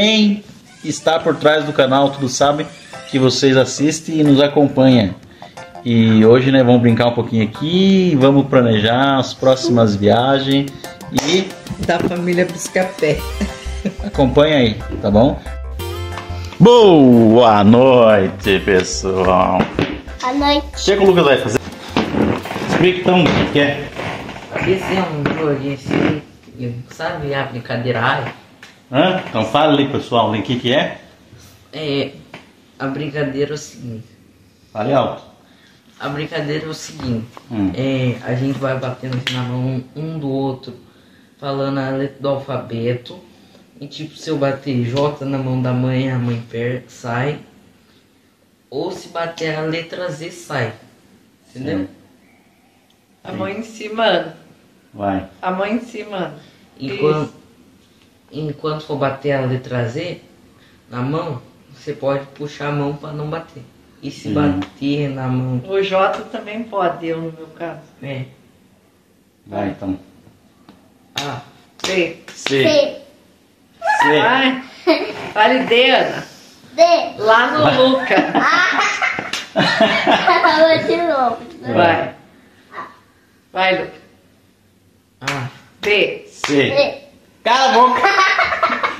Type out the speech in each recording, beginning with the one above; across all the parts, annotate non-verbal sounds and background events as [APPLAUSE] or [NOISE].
Quem está por trás do canal, tudo sabe que vocês assistem e nos acompanham. E hoje, né, vamos brincar um pouquinho aqui, vamos planejar as próximas viagens e Da família Buscapé. acompanha aí, tá bom? Boa noite, pessoal. À noite. Chega o Lucas vai fazer. Explica então o que é. Esse é um joguinho assim, sabe a brincadeira ai? Hã? Então fala ali, pessoal, o que que é. É, a brincadeira é o seguinte, Fale alto. a brincadeira é o seguinte, Hum. é, a gente vai batendo assim na mão um do outro, falando a letra do alfabeto, e tipo, se eu bater J na mão da mãe, a mãe per sai, ou se bater a letra Z, sai, entendeu? A mão em cima. Vai. A mão em cima, Ana. Enquanto, enquanto for bater a letra Z na mão, você pode puxar a mão para não bater. E se Hum. bater na mão, O J também pode, eu no meu caso. é, Vai então. A. C. C. C. Vai. Fale D, Ana. D. Lá no Luca. [LAUGHS] Vou de novo. Vai. Vai, Luca. A, D. C. D. Cala a boca.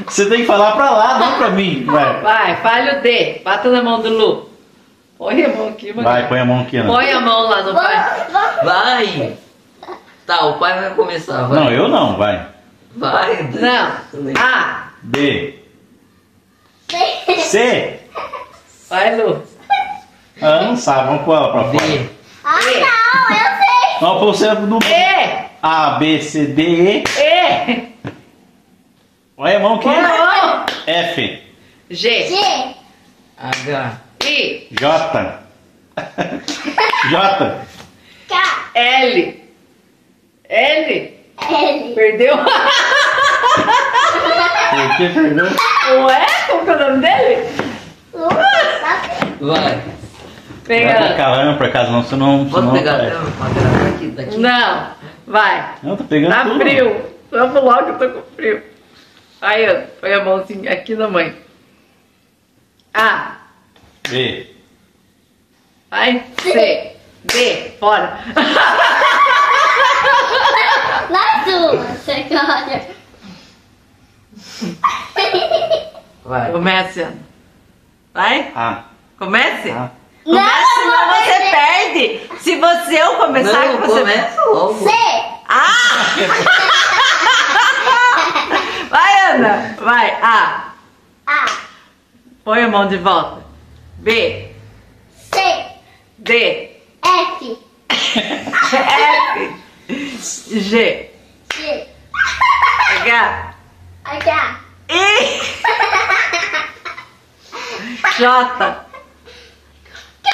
Você tem que falar pra lá, não pra mim. Vai. Vai, fale o D. Bata na mão do Lu. Põe a mão aqui, mano. Vai, põe a mão aqui, Ana. Põe a mão lá no pai. Vai! Tá, o pai vai começar, vai. Não, eu não, vai. Vai! Não. A. D. C. C. Vai, Lu. Ah, não sabe, vamos pôr ela pra fora. D, Ah, não, eu sei. Vamos pôr você no E. A, B, C, D, E. E. Olha a mão aqui. A. F. G. G. H, I. J. J. K. L. L. L. Perdeu? Por que perdeu? Ué? Como que é o nome dele? Vai! Vai Pega. pra cá, vai pra casa, não, senão. Posso senão pegar uma garrafa daqui, daqui? Não. Vai. Não, tá pegando Tá tudo. frio. Vamos logo, eu tô com frio. Aí, Ana, põe a mãozinha aqui na mãe. A. B. Vai. C. D. Fora. Nas [LAUGHS] duas, você olha. Vai! Comece, Ana. Vai. A. Comece. A. Não, Comece, eu senão você perde. Se você eu começar, Não, você... começa logo! C. Ah! [LAUGHS] Vai, Ana. Vai. A. A. Põe a mão de volta. B. C. D. F. [LAUGHS] F. G. G. H. H. I. [LAUGHS] J. K.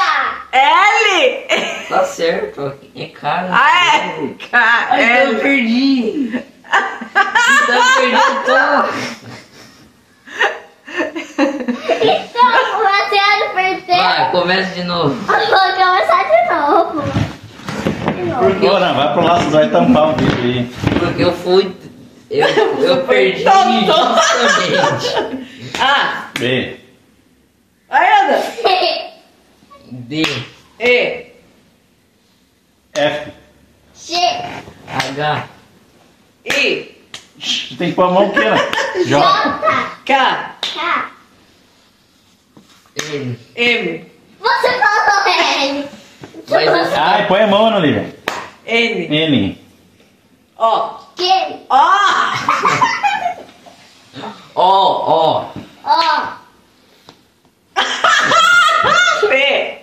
L. Tá certo, é cara. A. E. K. Ai, eu L. perdi! Tá perdendo tudo! Então, você perder. Vai, começa de novo! Vou começar de novo. De novo. Ô, não, vai pro lado, vai tampar o vídeo aí. Porque eu fui. Eu, [LAUGHS] eu perdi tonto. justamente. A. B. Vai, Ana. C. D, E. F. G. H, I. Tem que pôr a mão Ana. [LAUGHS] J. J. K. K. L. M. Você falou L. Mas assim, Ai, põe a mão, Ana Olivia. N. N. O. Q. O. ó, [LAUGHS] ó. O. P.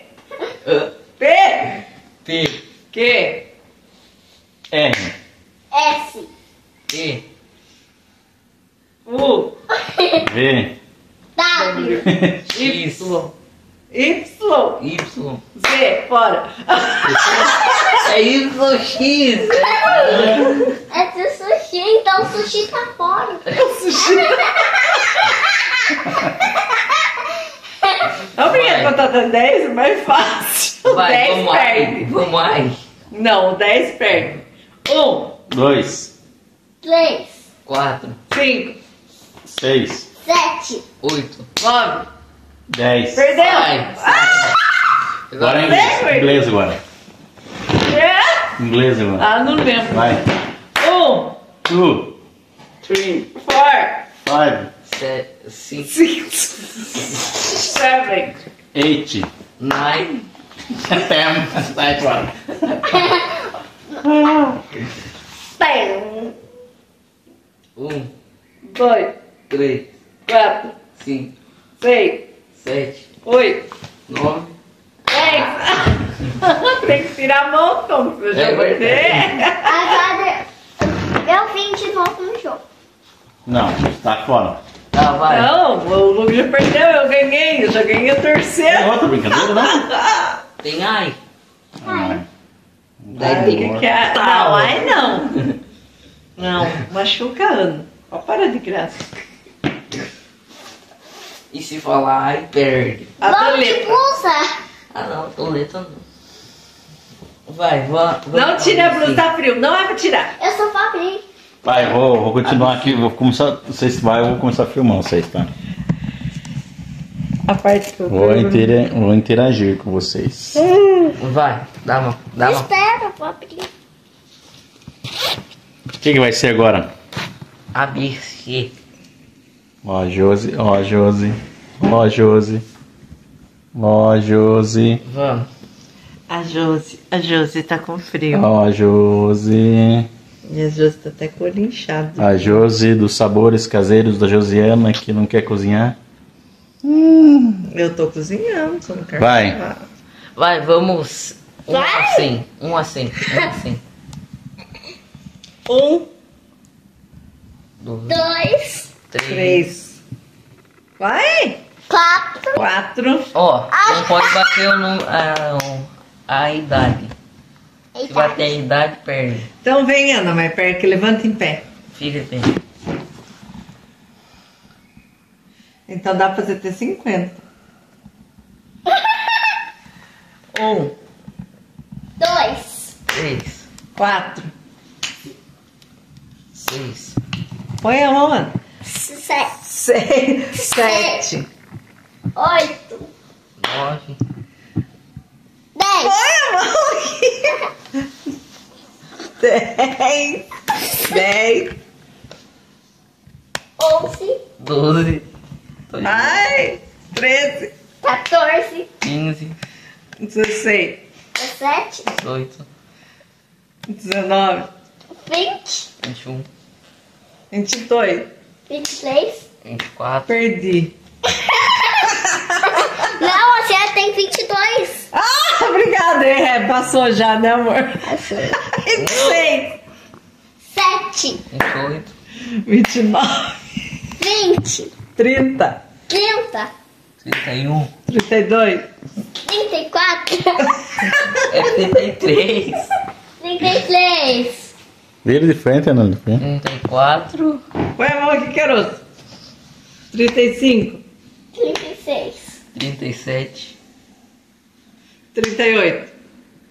P. P, Q. R. S. E, U. [LAUGHS] V. W. [LAUGHS] X, Y. Y. Z. Fora. É X. É de sushi, então sushi tá fora. Não brinca contar até 10, é mais fácil. O Vai, 10 vamos perde. aí. Vamos aí. Não, o 10 perde. 1, Dois. Três. 4, 5, Seis. Sete. oito, nove. 10. Perdeu. vai, sete. Agora é inglês. Inglês agora. É? Inglês agora. Ah, não lembro. Vai. Um, 2, three, four, 5, Se- Six, six, seven, 8, nine, 10. Vai agora. ten, um, dois, três, quatro, cinco, seis, sete, oito, nove, dez. [LAUGHS] Tem que tirar a mão, como você já É vai ver. Agora eu vim de volta no jogo. Não, tá fora. tá, vai. Não, o Lu já perdeu, eu ganhei, eu já ganhei a É terceira. outra brincadeira, não? [LAUGHS] Tem ai. Ai. Daí O tem que que é? Não, ai não. [LAUGHS] Não, machuca Ana. Ó, para de graça. E se falar ai, perde. A Logo de blusa. Ah não, toleta não. Vai, va- vamos. Não tire a blusa, assim. tá frio. Não é pra tirar. Eu sou Fabri. Vai, vou, vou continuar aqui. Vou começar. Vocês vai, eu vou começar a filmar vocês, tá? A parte que eu Vou, intera- vou interagir com vocês. Vai, dá uma, dá uma. Espera, Fabri. O que, que vai ser agora? ABC. Ó, Josi, ó, Josi, ó, Josi, ó, Josi, Vamos. A Josi, a Josi tá com frio. ó, Josi, E a Josi tá até com o olho inchado. a Josi dos sabores caseiros da Josiana que não quer cozinhar. Eu tô cozinhando, só não quero Vai. falar. Vai, vamos. Um Vai. assim, um assim, um assim. [LAUGHS] Um, Dois, Dois. três. três. Vai! Quatro. Quatro. Ó, não pode bater o num- a, o- a idade. Se Eita. bater a idade, perde. Então vem, Ana, mais perto que levanta em pé. Fica bem. Então dá pra fazer até 50. [LAUGHS] Um, Dois. Três, quatro. seis, Põe a mão, Ana. [LAUGHS] Sete. Seis, sete. Oito. 11, 12, 12 ai, 13, 14, 15, 16, 17, 18, 19, 20, 21, 22, 23, 24, perdi. [LAUGHS] Não, você tem 22. Ah, obrigada. É, passou já, né, amor? Passou. 26. 7. 28. 29 vinte e oito, 29. 20. 30. 30. trinta e um, 32. 34. é trinta e três, 33. Vira de frente, Ana, de frente. trinta e quatro, Põe a mão aqui, caroço. 35. 36. trinta e sete, 38.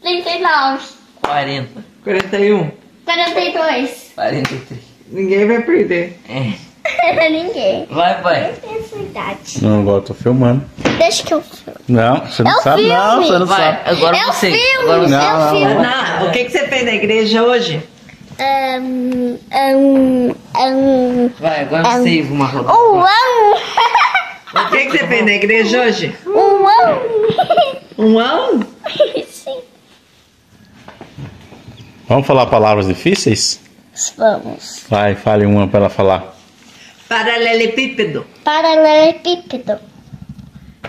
39. quarenta, 41. 42. quarenta e três. Ninguém vai perder. É. Ninguém. Vai. Eu idade. Não, agora eu tô filmando. Deixa que eu filme. Não, você não É sabe, não, filme. você não Vai, sabe. agora É o você. filme. Agora você. Não, é o não, filme. Ana, o que, que você fez na igreja hoje? Um, um, um, Vai, agora É um- você uma rodada. um, um, O que, que você fez na igreja hoje? um, Um ão? um. Sim. Vamos falar palavras difíceis? Vamos. Vai, fale uma pra ela falar. Paralelepípedo. Paralelepípedo.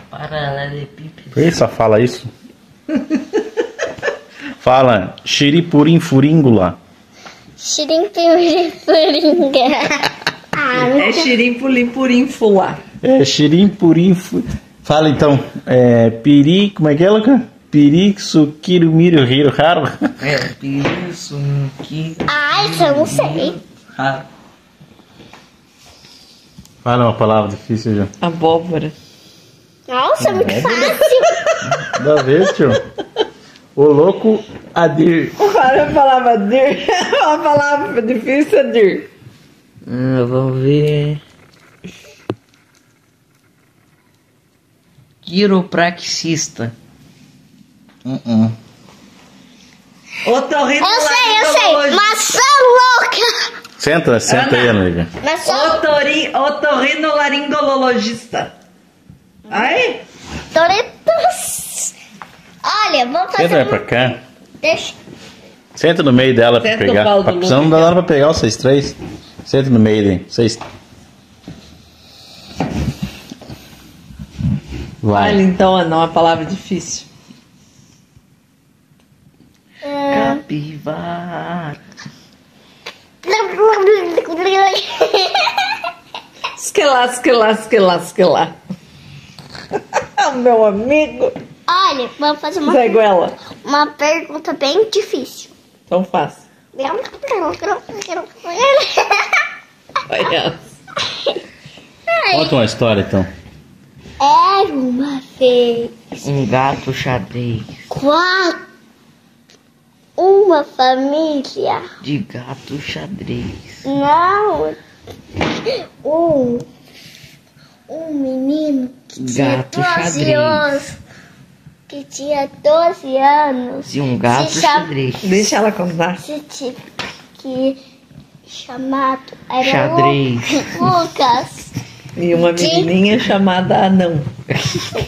Paralelepípedo. Só fala isso? Fala, xiripurim furíngula. Xirimpirimpuringa. [LAUGHS] Ah, É xirim pulim purim fula. É xirimpurim fu... Fala então, é piri, como é que é, Luca? Pirixo, kirumiro, hiro, raro. É, isso, que. ah, isso eu não sei. Ah, Fala uma palavra difícil, Ju. Abóbora. Nossa, é muito é, né? fácil. [LAUGHS] Da vez, tio. O louco Adir. Fala a palavra Adir? [LAUGHS] Uma palavra difícil, Adir. Hum, vamos ver. Quiropraxista. Hum, hum. Uh -uh. Otorrinolaringologista. Eu sei, eu sei. Senta, senta aí, amiga. Maçã Otori, otorrinolaringologista. Aí? Doritos. Olha, vamos fazer Senta aí pra cá. Deixa. Senta no meio dela pra Senta pegar. o pau do Pra- Senão não dá nada pra pegar vocês três. Senta no meio aí. Vocês. Olha Vai. então, Ana, uma palavra difícil. Capivara. Esquelá, esquelá, esquelá, esquelá. [LAUGHS] Meu amigo. Olha, vamos fazer uma, Zé Goela. uma pergunta bem difícil. Então faz. Olha. Conta uma história então. Era uma vez Um gato xadrez. quatro, uma família, De gato xadrez. não, um, um menino que tinha Gato 12 xadrez. anos, que tinha 12 anos, E um gato Se xadrez. Deixa ela contar. se ti- que chamado era Xadrez. Lu- Lucas. E uma menininha chamada Anão. [LAUGHS]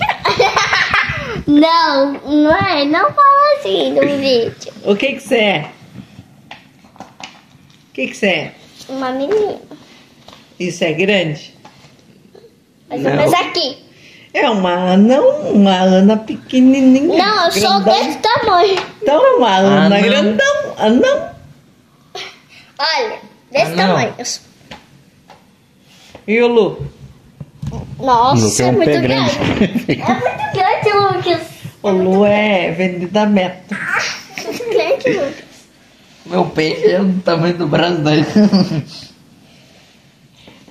Não, não é, não fala assim no vídeo. O que que você é? O que que você é? Uma menina. Isso é grande? Mais ou menos aqui. É uma anão, uma Ana pequenininha. Não, eu sou grandão. desse tamanho. Então é uma Ana Anão. grandão. Anão. Olha, desse Ah, não. tamanho. Eu sou- E o Lu? Nossa, Lucas é muito grande. grande. É muito grande, Lucas. O Lu é vendida meta. Grande, Lucas. Meu peixe é do tamanho do braço dele.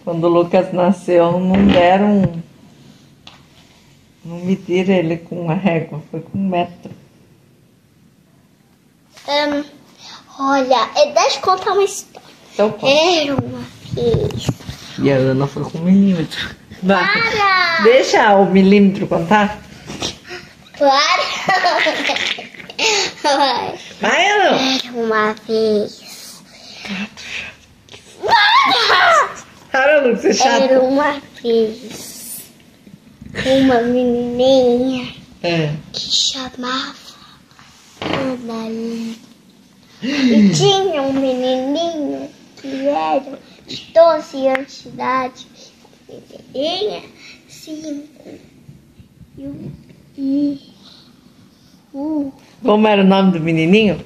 Quando o Lucas nasceu, não deram. Não mediram ele com uma régua, foi com um metro. Ahn, olha, eh, deixa eu contar uma história. Então, conta. Era uma vez. E a Ana foi com um milímetro. Vai. Para! Deixa o milímetro contar. Para! Vai. Era uma vez. Para! Para, Lu, você é chato. Era uma vez. Uma menininha É. que chamava Ana E tinha um menininho que era de 12 anos de idade. A menininha, 5. E o, e o Como era o nome do menininho?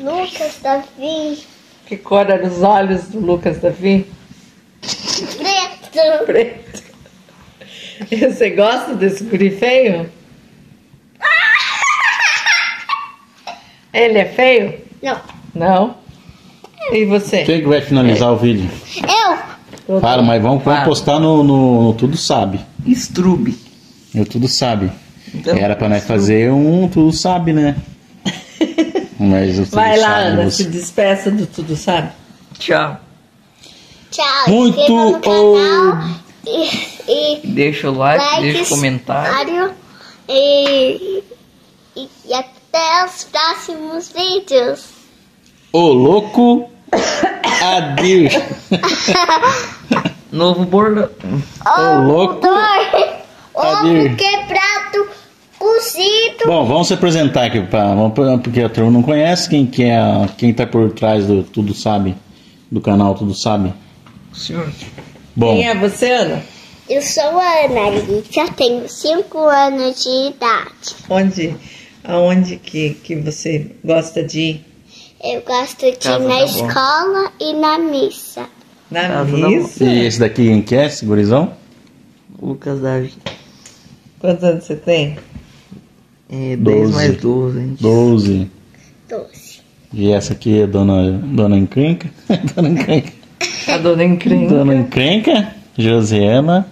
Lucas Davi Que cor eram os olhos do Lucas Davi? Preto. Preto. E você gosta desse guri feio? [LAUGHS] Ele é feio? Não, Não. E você? Quem que vai finalizar o vídeo? eu. Para, mas vamos, vamos postar no, no- no Tudo Sabe. Estrube. No Tudo Sabe. Então, Era pra nós fazer um Tudo Sabe, né? [LAUGHS] Mas o Tudo Vai lá, Sabe, Ana, você- se despeça do tudo, sabe? Tchau. Tchau. Muito no canal [LAUGHS] e, e Deixa o like, like, deixa o comentário. E, e, e até os próximos vídeos. Ô louco Adir. [LAUGHS] Novo bordão. Ô louco Adir. ovo quebrado, Bom, vamos se apresentar aqui, pra, porque a turma não conhece quem que é, quem tá por trás do Tudo Sabe, do canal Tudo Sabe. Senhor. Bom, Quem é você, Ana? Eu sou a Ana Lídia, tenho 5 anos de idade. Onde, aonde que, que você gosta de ir? Eu gosto de ir na escola e na missa. Na Casa missa? e esse daqui quem que é, esse gurizão? Lucas Davi. Quantos anos você tem? É 10 Doze. mais 12, hein? 12. 12. E essa aqui é Dona, Dona Encrenca. [LAUGHS] Dona Encrenca. A dona encrenca. Dona Encrenca, Josiana,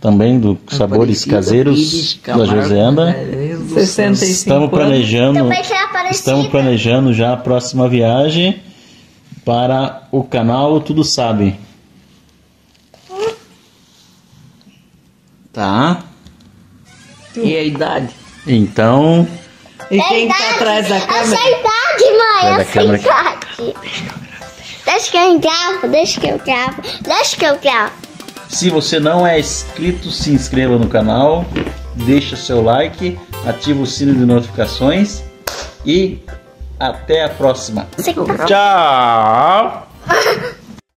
também do Sabores Aparecida Caseiros Pires da Camargo, Josiana. né? Deus do 65 céu. Estamos planejando, parecida. estamos planejando já a próxima viagem para o canal Tudo Sabe. Tá? E a idade? Então, E quem tá atrás da Essa câmera? idade, mãe, essa câmera idade. Deixa que eu gravo, deixa que eu gravo, deixa que eu gravo. se você não é inscrito, se inscreva no canal, deixa seu like, ativa o sino de notificações e até a próxima. Tchau! [LAUGHS]